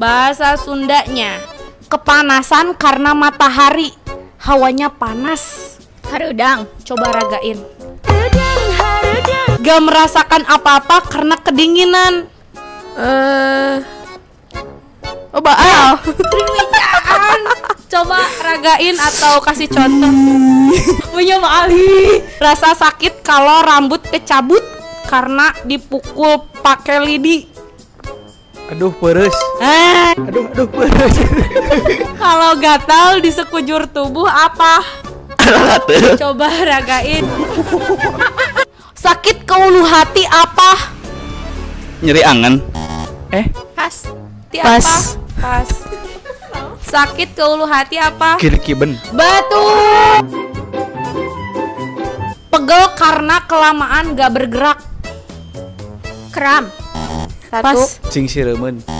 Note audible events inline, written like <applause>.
Bahasa Sundanya Kepanasan karena matahari Hawanya panas Harudang. Coba ragain Gak merasakan apa-apa karena kedinginan Eh. Oh, baal. Coba ragain atau kasih contoh. Punya Ali. Rasa sakit kalau rambut kecabut karena dipukul pakai lidi. Aduh peres. Eh, Aduh aduh peres. <laughs> kalau gatal di sekujur tubuh apa? Coba ragain. Sakit ke ulu hati apa? Nyeri angan. eh Pas. Ti Pas. apa? Pas. Sakit ke ulu hati apa? kiri kiben. Batu. Pegel karena kelamaan gak bergerak. Kram. Satu. Pas. Cing.